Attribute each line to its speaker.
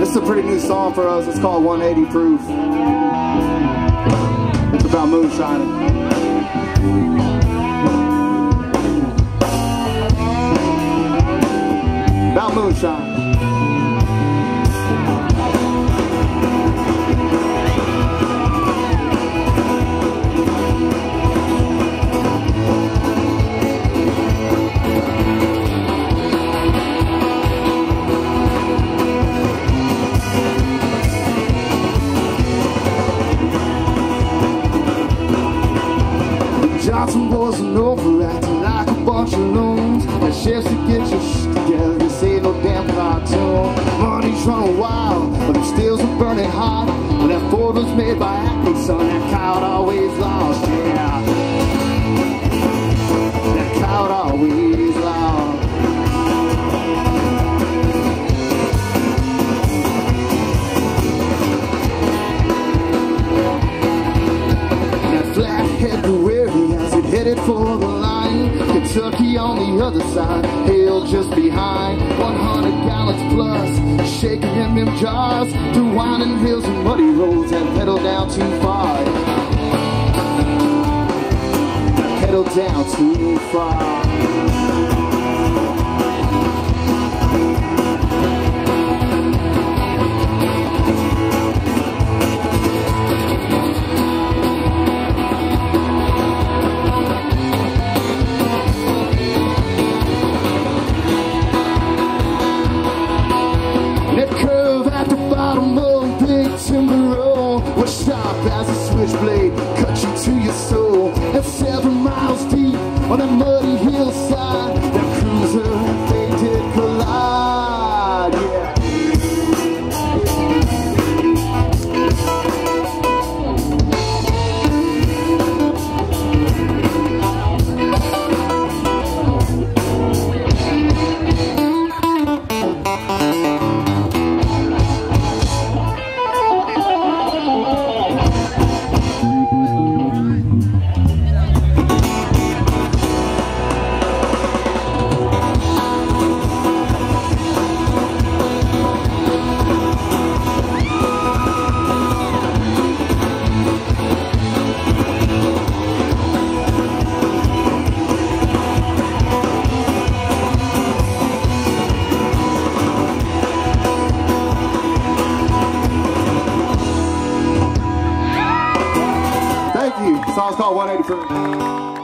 Speaker 1: This is a pretty new song for us. It's called 180 Proof. It's about moonshining. About moonshine. Boys are over acting like a bunch of loons. And chefs to get your shit together, this ain't no damn cartoon. Money's running wild, but them steels are burning hot. When that Ford was made by Acme, headed for the line. Kentucky on the other side, Hale just behind. 100 gallons plus, shaking in them jars. Through winding hills and muddy roads that pedal down too far. Pedal down too far. Sharp as a switchblade, cut you to your soul. And seven miles deep on that muddy hillside, Song's called 183.